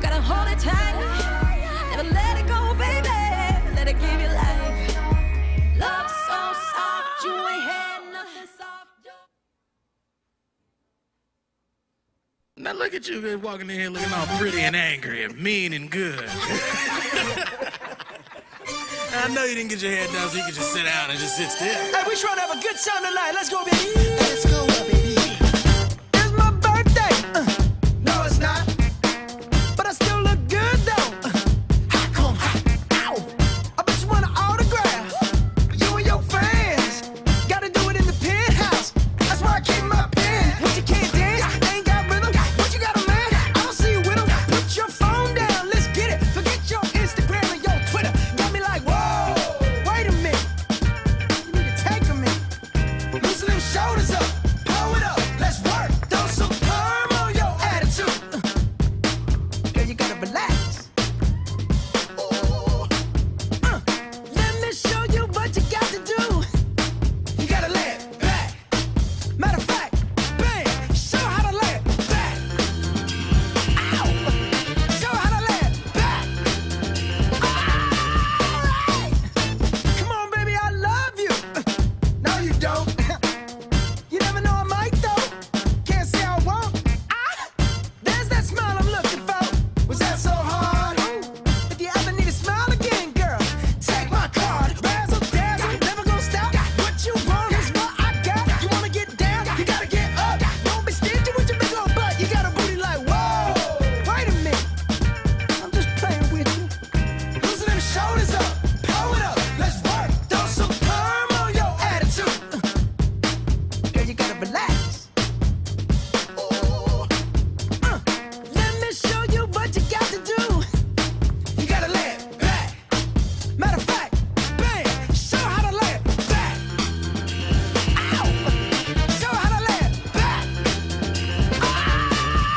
Gotta hold it tight. Never let it go, baby. Let it give you life. Love so soft, you ain't had nothing soft. Now look at you walking in here looking all pretty and angry and mean and good. I know you didn't get your hair done so you could just sit down and just sit still. Hey, we trying to have a good time tonight. Let's go, baby. Let's go, baby. relax. Oh, let me show you what you got to do. You gotta. Matter of fact, bang, show how to show how to.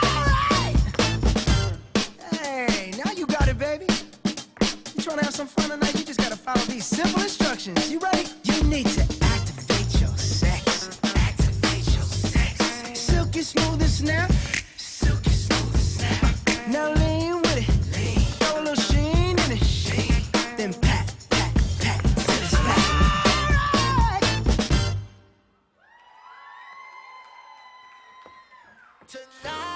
All right. Hey, now you got it, baby. You trying to have some fun tonight? You just gotta follow these simple instructions. You ready? smooth as snap. Silky smooth as snap. Now lean with it. Lean. Throw a little sheen in it. Sheen. Then pat, pat, pat till it's flat. Tonight.